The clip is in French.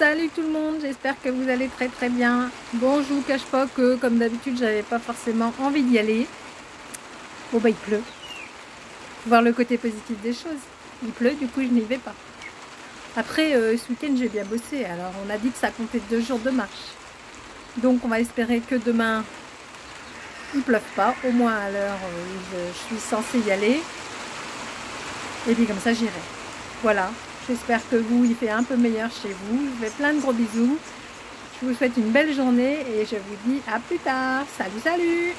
Salut tout le monde, j'espère que vous allez très très bien. Bon, je vous cache pas que comme d'habitude, j'avais pas forcément envie d'y aller. Bon bah il pleut. Voir le côté positif des choses. Il pleut, du coup je n'y vais pas. Après, euh, ce week-end j'ai bien bossé, alors on a dit que ça comptait deux jours de marche. Donc on va espérer que demain il pleuve pas, au moins à l'heure où je, suis censée y aller. Et puis comme ça j'irai. Voilà, J'espère que vous, il fait un peu meilleur chez vous. Je vous fais plein de gros bisous. Je vous souhaite une belle journée et je vous dis à plus tard. Salut, salut